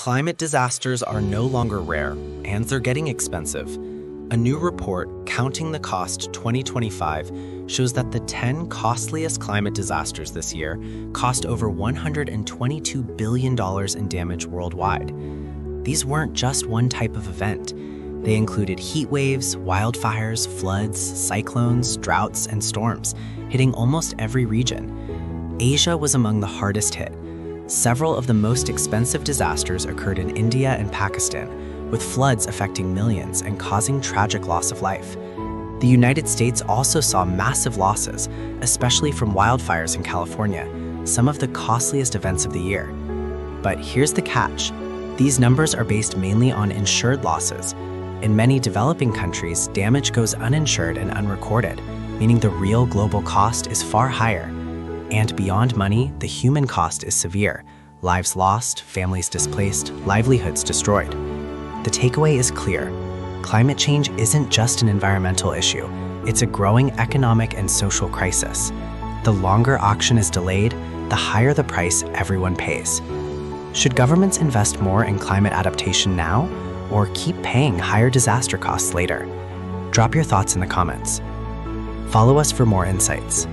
Climate disasters are no longer rare, and they're getting expensive. A new report, Counting the Cost 2025, shows that the 10 costliest climate disasters this year cost over $122 billion in damage worldwide. These weren't just one type of event. They included heat waves, wildfires, floods, cyclones, droughts, and storms, hitting almost every region. Asia was among the hardest hit. Several of the most expensive disasters occurred in India and Pakistan, with floods affecting millions and causing tragic loss of life. The United States also saw massive losses, especially from wildfires in California, some of the costliest events of the year. But here's the catch these numbers are based mainly on insured losses. In many developing countries, damage goes uninsured and unrecorded, meaning the real global cost is far higher. And beyond money, the human cost is severe lives lost, families displaced, livelihoods destroyed. The takeaway is clear climate change isn't just an environmental issue, it's a growing economic and social crisis. The longer action is delayed, the higher the price everyone pays. Should governments invest more in climate adaptation now, or keep paying higher disaster costs later? Drop your thoughts in the comments. Follow us for more insights.